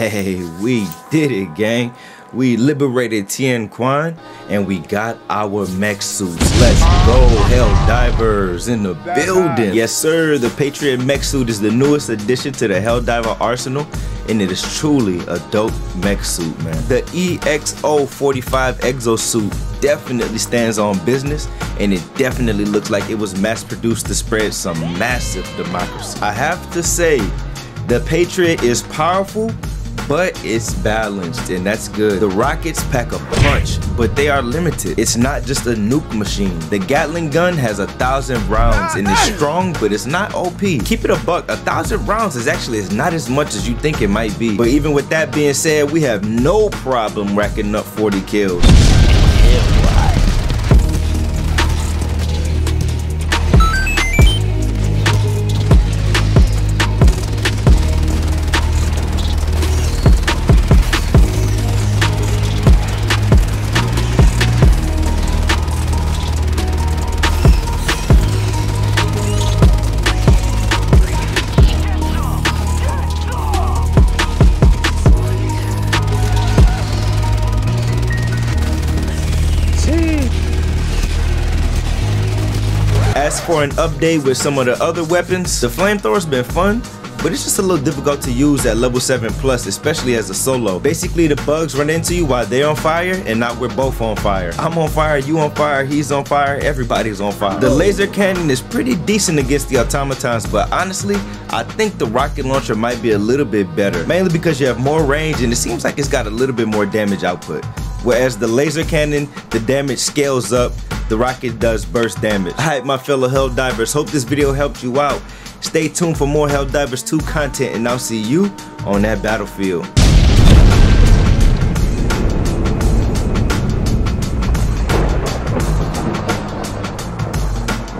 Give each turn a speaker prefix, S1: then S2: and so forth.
S1: Hey, we did it, gang. We liberated Tien Kwan and we got our mech suits. Let's go, Hell Divers in the building. Yes, sir. The Patriot mech suit is the newest addition to the Helldiver arsenal and it is truly a dope mech suit, man. The EXO-45 exosuit definitely stands on business and it definitely looks like it was mass produced to spread some massive democracy. I have to say, the Patriot is powerful, but it's balanced and that's good. The rockets pack a punch, but they are limited. It's not just a nuke machine. The Gatling gun has a thousand rounds and is strong, but it's not OP. Keep it a buck, a thousand rounds is actually is not as much as you think it might be. But even with that being said, we have no problem racking up 40 kills. As for an update with some of the other weapons, the flamethrower's been fun, but it's just a little difficult to use at level 7 plus, especially as a solo. Basically, the bugs run into you while they're on fire, and not we're both on fire. I'm on fire, you on fire, he's on fire, everybody's on fire. The laser cannon is pretty decent against the automatons, but honestly, I think the rocket launcher might be a little bit better, mainly because you have more range and it seems like it's got a little bit more damage output. Whereas the laser cannon, the damage scales up, the rocket does burst damage. Alright my fellow hell divers. hope this video helped you out. Stay tuned for more Helldivers 2 content and I'll see you on that battlefield.